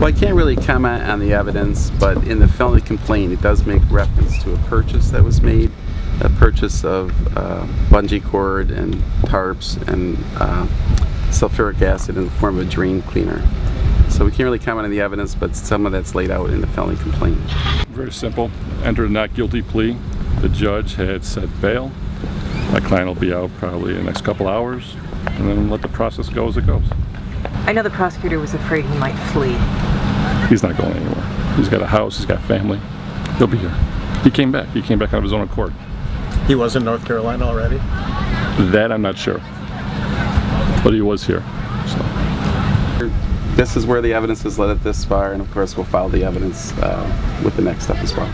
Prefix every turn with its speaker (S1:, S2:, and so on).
S1: Well, I can't really comment on the evidence, but in the felony complaint, it does make reference to a purchase that was made, a purchase of uh, bungee cord and tarps and uh, sulfuric acid in the form of a drain cleaner. So we can't really comment on the evidence, but some of that's laid out in the felony complaint.
S2: Very simple. Enter a not guilty plea. The judge had set bail. My client will be out probably in the next couple hours, and then let the process go as it goes.
S3: I know the prosecutor was afraid he might flee.
S2: He's not going anywhere. He's got a house, he's got family. He'll be here. He came back. He came back out of his own accord.
S4: He was in North Carolina already?
S2: That I'm not sure. But he was here. So.
S1: This is where the evidence has led it this far, and of course we'll file the evidence uh, with the next step as well.